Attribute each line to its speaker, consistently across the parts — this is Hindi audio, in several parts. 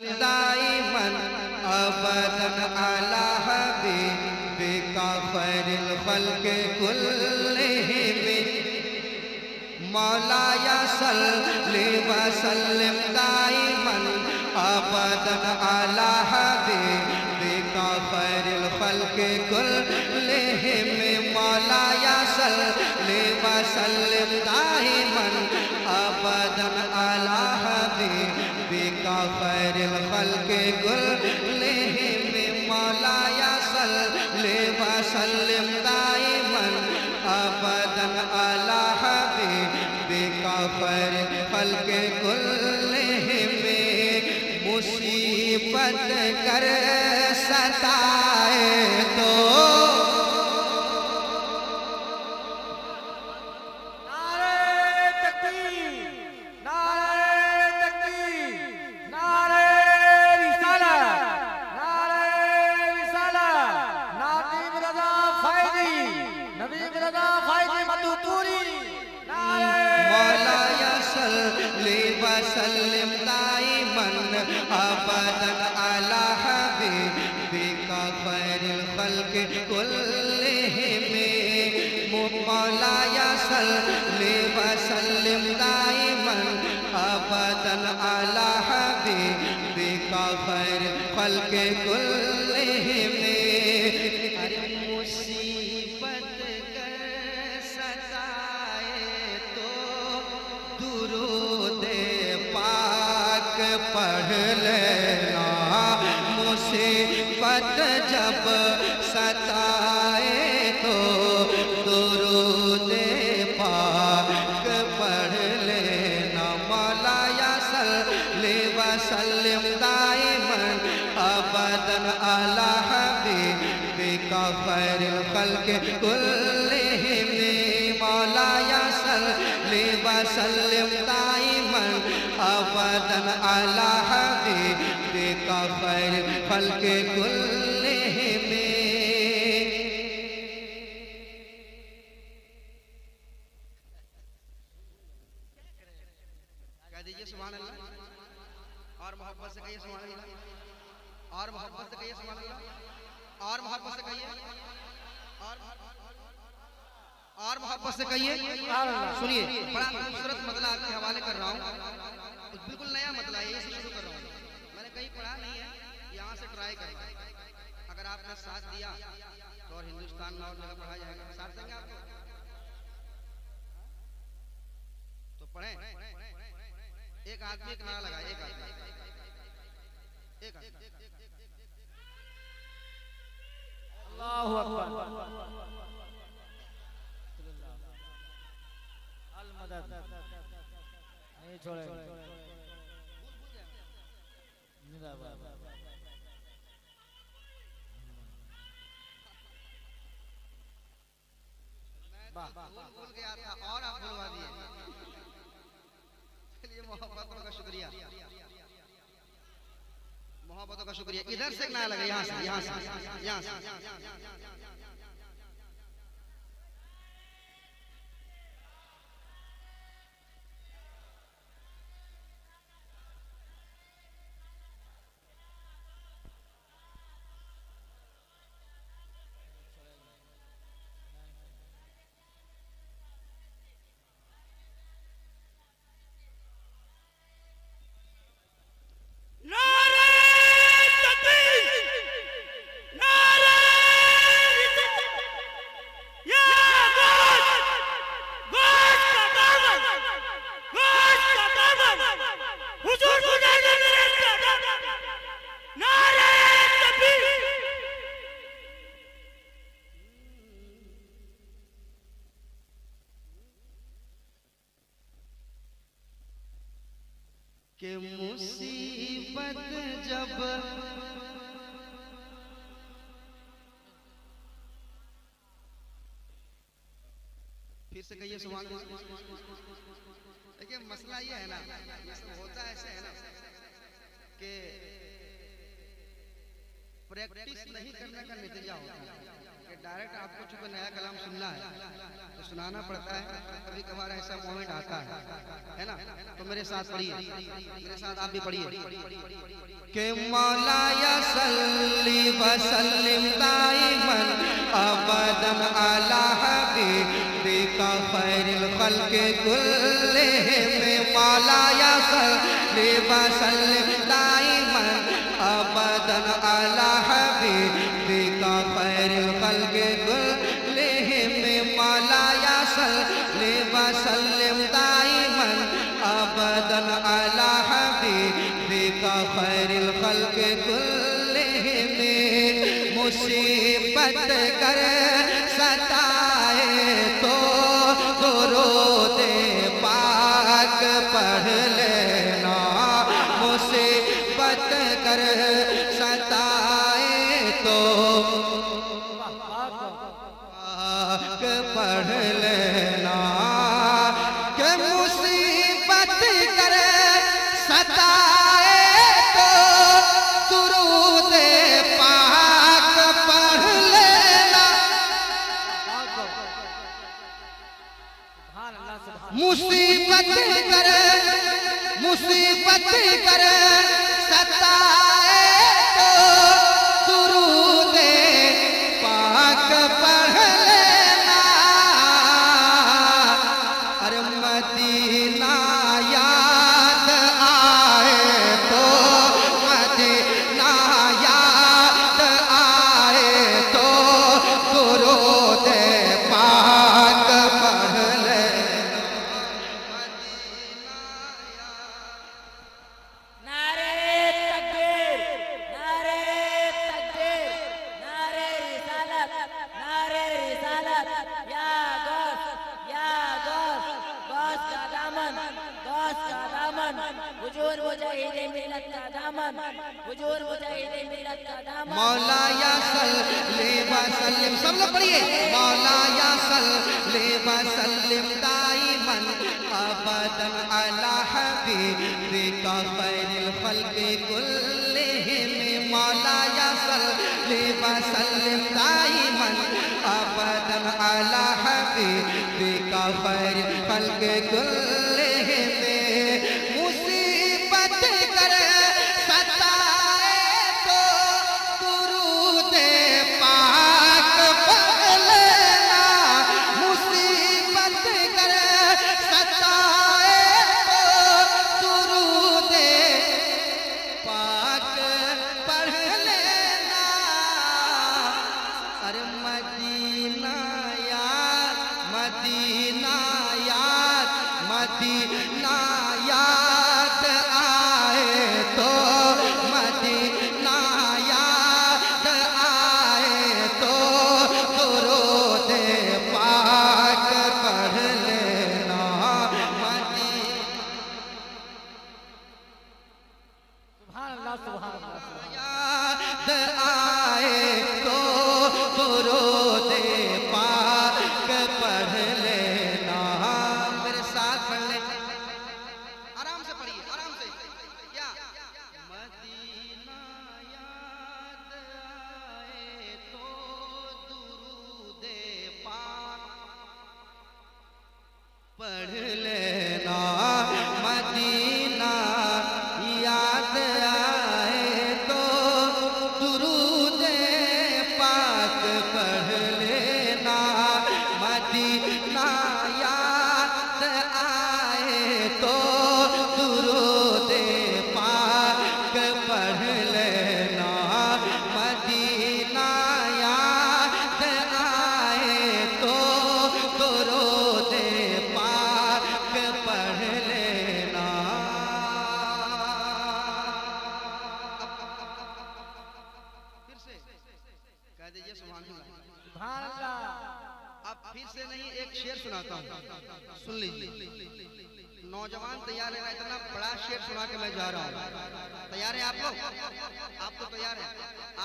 Speaker 1: दाइमन अबदन अला हबीबिका खैरिल खल्क कुल्लिहिम मौलाया सल्लि व सल्लिम दाइमन अबदन अला हबीबिका खैरिल खल्क कुल्लिहिम मौलाया सल्लि व अबदन अला खैरिल खल्क कुल्लिहिम मौलाया सल्लि व सल्लिम दाइमन अबदन अला हबीबिका खैरिल खल्क कुल्लिहिम मुसीबत कर सताए तो। खल्क कुल्लिहिम अरे मुसीबत कर सताए तो पढ़ मुसीबत जब सताए तो अबदन अल्लाह और मोहब्बत से कहिए सुभान और मोहब्बत से कहिए और मोहब्बत से कहिए। और मोहब्बत से कहिए। सुनिए बड़ा खूबसूरत मतला आपके हवाले कर रहा हूँ तो बिल्कुल नया मतला है यही से शुरू कर रहा हूँ मैंने कहीं पढ़ा नहीं है यहाँ से ट्राई करें अगर आपने साथ दिया तो और हिंदुस्तान में और जगह पढ़ा जाएगा। साथ देंगे आपको? तो पढ़ें। एक आदमी एक नारा लगा एक आदमी। एक
Speaker 2: अल्लाहु अल मदद नहीं छोड़े। जिंदाबाद
Speaker 1: भूल गया था, और आप भूलवा दिए। चलिए, मोहब्बतों का शुक्रिया। मोहब्बतों का शुक्रिया। इधर से ना लगा, यहाँ से यहाँ से यहाँ से।
Speaker 3: कि
Speaker 1: मुसीबत जब फिर से कहिए सुभान देखिए, मसला ये है ना होता ऐसे है ना कि प्रैक्टिस नहीं करने का नतीजा होता। है डायरेक्ट आपको चूँकि नया कलाम सुनना है तो सुनाना पड़ता है, कभी कभार ऐसा मोमेंट आता है है ना? तो मेरे साथ पढ़िए, मेरे साथ आप भी पढ़िए। के मौला या सल्ली सल्लिम दाइमन अबदन अला हबीबिका खैरुल खल्क कुल्लिहिम मौला या सल्ली व सल्लिम अगर सताए तो दुरूद पाक पढ़ लेना। मुसीबत कर मुसीबत कर सताए
Speaker 3: पर के
Speaker 1: कुल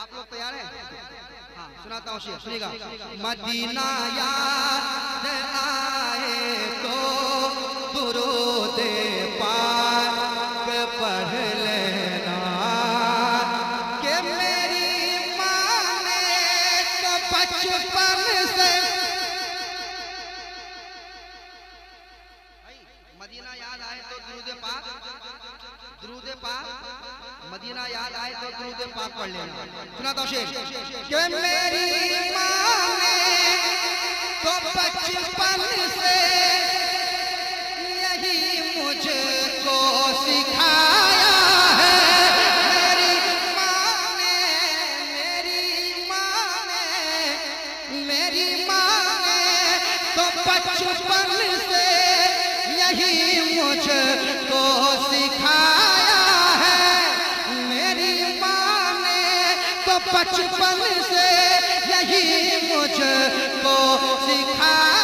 Speaker 1: आप लोग तैयार हैं? हाँ, सुनाता हूँ शेर सुनेगा मदीना याद आए तो दुरूद दुरूद पाक पढ़ लेना। सुना तो शेर। कि मेरी माँ ने तो बचपन से यही मुझको सिखाया है। मेरी माँ ने मेरी माँ ने मेरी माँ ने तो बचपन से यही मुझको सिखाया बचपन से यही मुझको सिखाया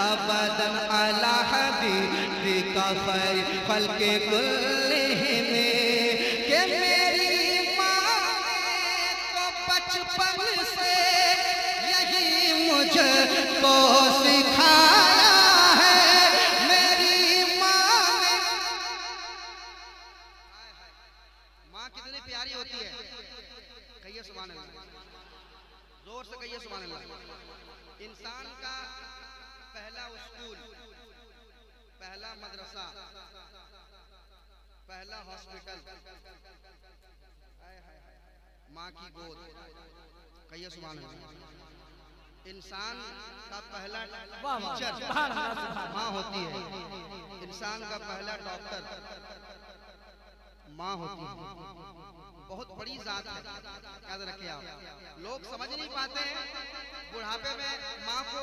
Speaker 1: अबदन अला हबीबिका खैरिल खल्qi कुल्लिहिम के मेरी माँ तो बचपन से यही मुझको सिखाया है। मेरी माँ माँ कितनी प्यारी होती है। कहिए ज़ोर से कहिए इंसान मदरसा। पहला हॉस्पिटल। माँ की गोद। कहिए सुभान अल्लाह इंसान का पहला टीचर। माँ होती है। इंसान का पहला डॉक्टर। माँ होती है। बहुत बड़ी जात है। याद रखिए आप। लोग समझ नहीं पाते हैं बुढ़ापे में माँ को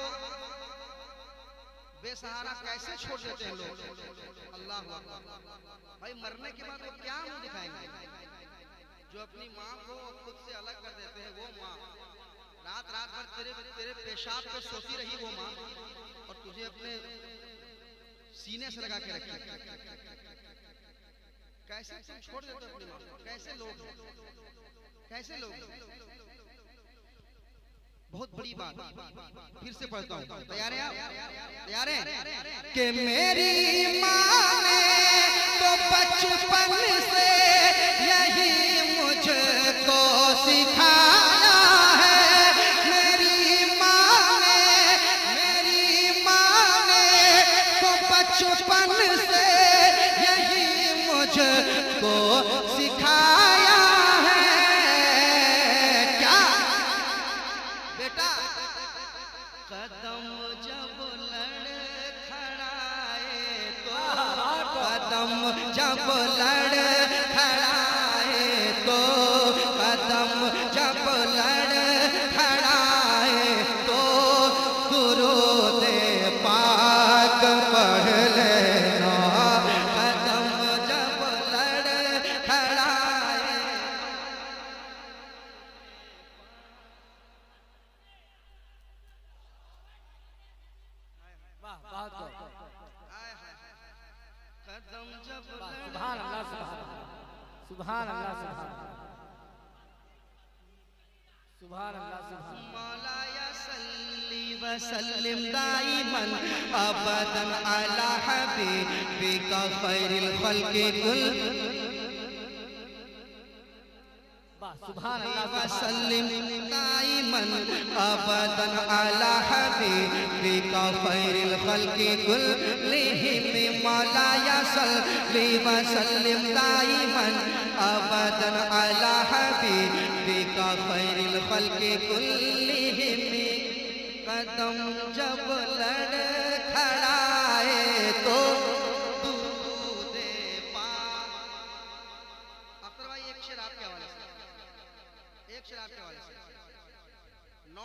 Speaker 1: बेसहारा कैसे छोड़ देते हैं लोग? अल्लाह भाई, मरने के बाद वो क्या मुँह दिखाएँगे? जो अपनी माँ को खुद से अलग कर देते हैं, वो माँ। रात रात भर तेरे तेरे पेशाब पे सोती रही वो माँ। और तुझे अपने सीने से लगा के रखी। कैसे तुम छोड़ देते हो अपनी माँ कैसे लोग? कैसे लोग? बहुत बड़ी बात। फिर से पढ़ता हूँ। तैयार है आप? तैयार है? कि मेरी माँ ने तो बचपन से यही मुझको सिखाया अबदन आला हबीबिका खैरिल खल्qi कुल्लिहिम मौलाया सल्ली व सल्लिम दाइमन अबदन अला हबीबिका खैरिल खल्qi कुल्लिहिम कदम जब खड़ाए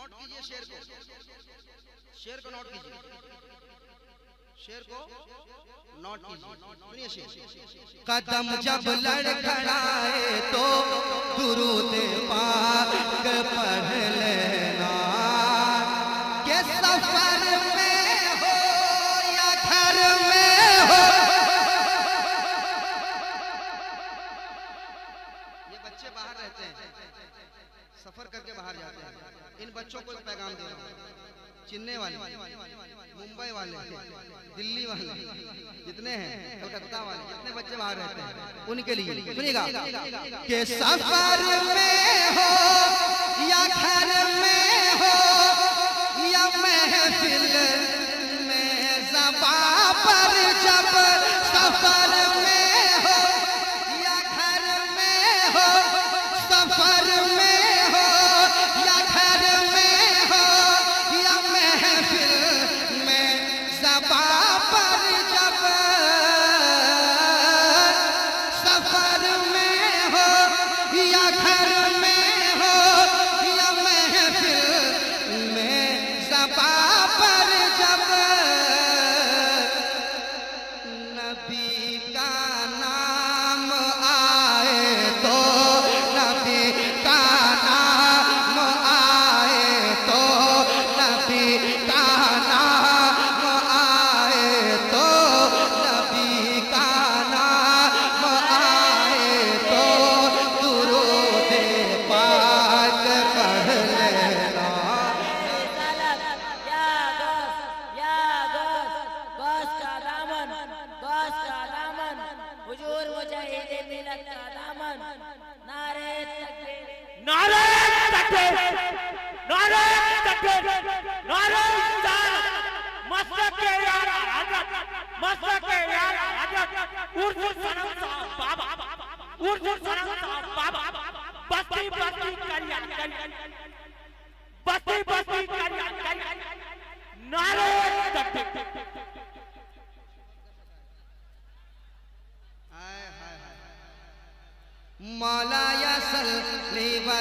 Speaker 1: नोट कीजिए शेर को। शेर को नोट कीजिए। शेर को नोट कीजिए। शेर। कदम जब लड़खड़ाए तो दुरूद पाक पढ़ लेना। के सफ़र हूँ चिन्ने वाले? मुंबई वाले। दिल्ली वाले। जितने हैं, कलकत्ता वाले, जितने बच्चे बाहर रहते हैं, उनके लिए। सुनिएगा। के सफ़र में हो, या घर में हो, या महफिल में जबा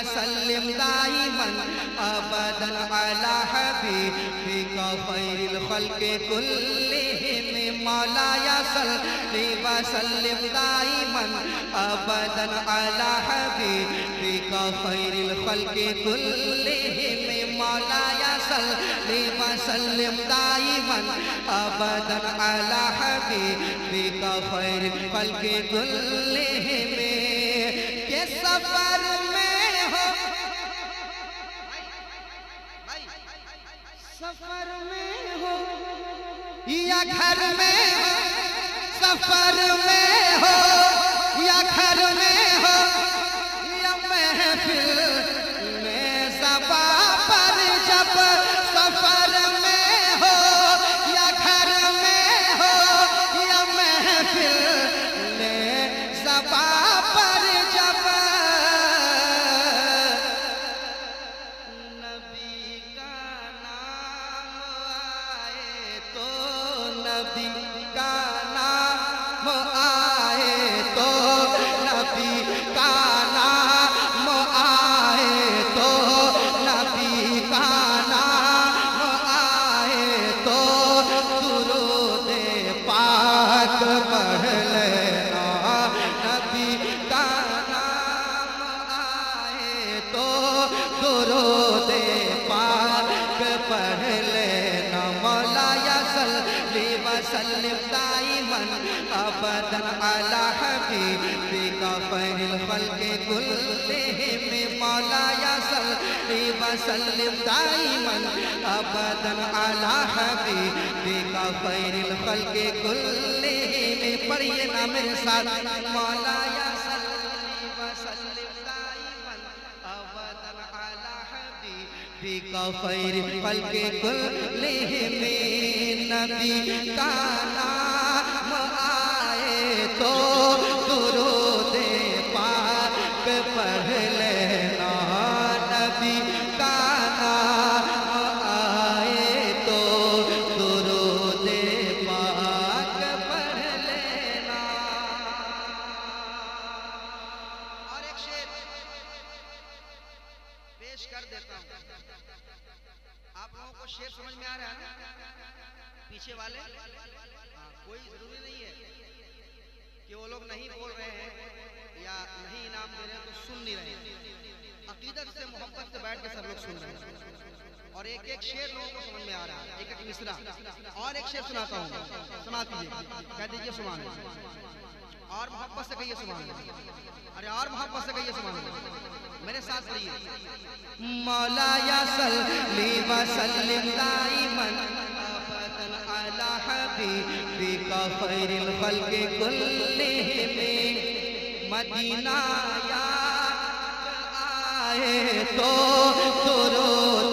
Speaker 1: सल्लिम दाइमन अबदन अला हबीबिका खैरिल खल्क़ि कुल्लिहिम मौलाया सल्ली व सल्लिम दाइमन अबदन अला हबीबिका खैरिल खल्क़ि कुल्लिहिम मौलाया सल्ली व सल्लिम दाइमन अबदन अला हबीबिका खैरिल खल्क़ि कुल्लिहिम। के सफ़र सफ़र में हो या घर में हो सफ़र में अबदन अला हबीबिका खैरिल खल्क़ि कुल्लिहिम मौलाया सल्ली व सल्लिम दाइमन, अबदन अला हबीबिका खैरिल खल्क़ि कुल्लिहिम पढ़िए ना मेरे साथ मौलाया सल्ली व सल्लिम दाइमन, अबदन अला का नाम आए से कहिए सुमान अरे और मोहब्बत से कहिए सुमान मेरे साथ रहिए मौलाया सल्ली व सल्लिम दाइमन अला खैरिल खल्क़ि मदीना याद आए तो दुरूद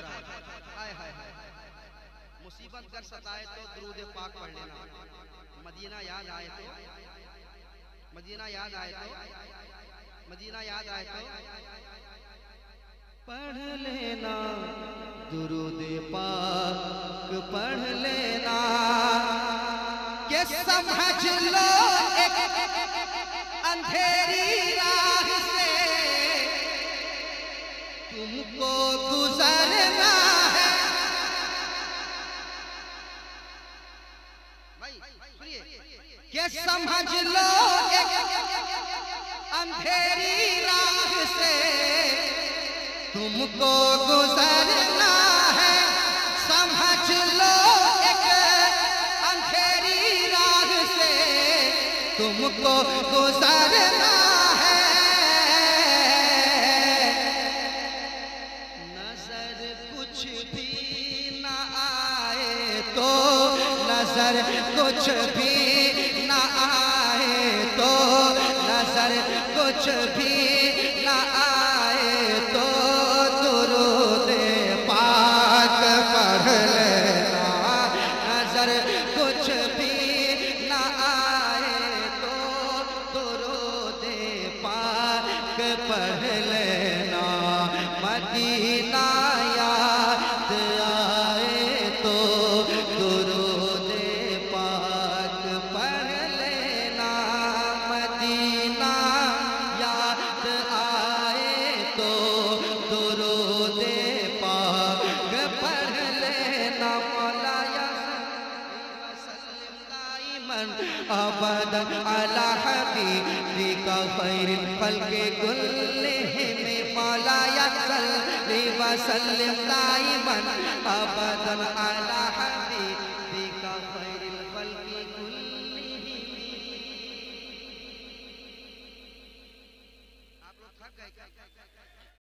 Speaker 1: रहा हाय हाय हाय मुसीबत कर सताए तो दरूद पाक पढ़ लेना। मदीना याद आए तो मदीना याद आए तो मदीना याद आए तो पढ़ लेना। दुरूद पाक पढ़ लेना। के समझ लो अंधेरी राह के समझ लो अंधेरी राह से तुमको गुजरना है। समझ लो एक अंधेरी राह से तुमको गुजरना कुछ भी न आए तो नज़र कुछ भी न आए तो दुरूद पाक पढ़ लेना। नज़र कुछ भी न आए तो दुरूद पाक पढ़ लेना। मदीना व सल्लिम दाइमन अबदन